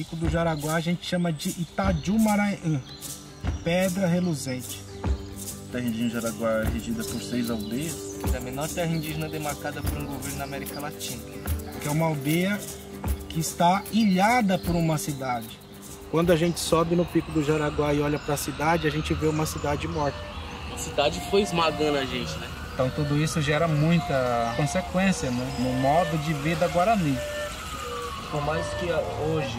Pico do Jaraguá a gente chama de Itajumaranhã, Pedra Reluzente. A terra indígena de Jaraguá é regida por seis aldeias. É a menor terra indígena demarcada por um governo na América Latina. Que é uma aldeia que está ilhada por uma cidade. Quando a gente sobe no Pico do Jaraguá e olha para a cidade, a gente vê uma cidade morta. A cidade foi esmagando a gente, né? Então tudo isso gera muita consequência né? no modo de vida guarani. Por mais que hoje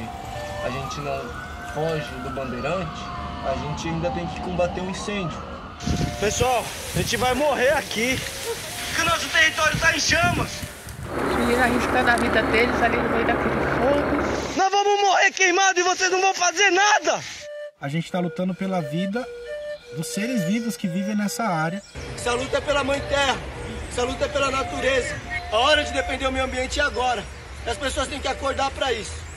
a gente não foge do bandeirante, a gente ainda tem que combater o um incêndio. Pessoal, a gente vai morrer aqui, porque o nosso território está em chamas. E arriscando a vida deles ali no meio daquele fogo. Nós vamos morrer queimados e vocês não vão fazer nada! A gente está lutando pela vida dos seres vivos que vivem nessa área. Essa luta é pela Mãe Terra, essa luta é pela natureza. A hora de defender o meio ambiente é agora. As pessoas têm que acordar para isso.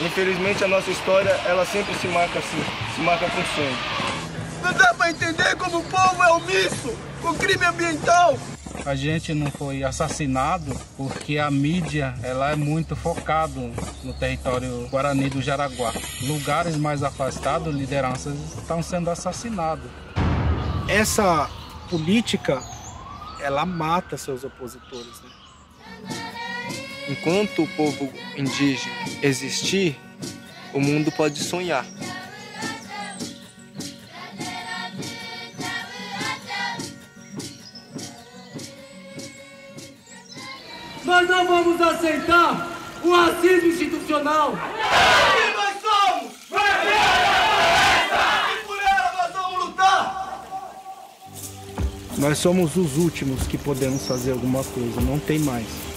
Infelizmente a nossa história, ela sempre se marca assim, se marca com sangue. Não dá para entender como o povo é omisso com crime ambiental. A gente não foi assassinado porque a mídia ela é muito focado no território Guarani do Jaraguá. Lugares mais afastados, lideranças estão sendo assassinadas. Essa política ela mata seus opositores. Né? Enquanto o povo indígena existir, o mundo pode sonhar. Nós não vamos aceitar o racismo institucional. E nós somos! E por ela nós vamos lutar! Nós somos os últimos que podemos fazer alguma coisa, não tem mais.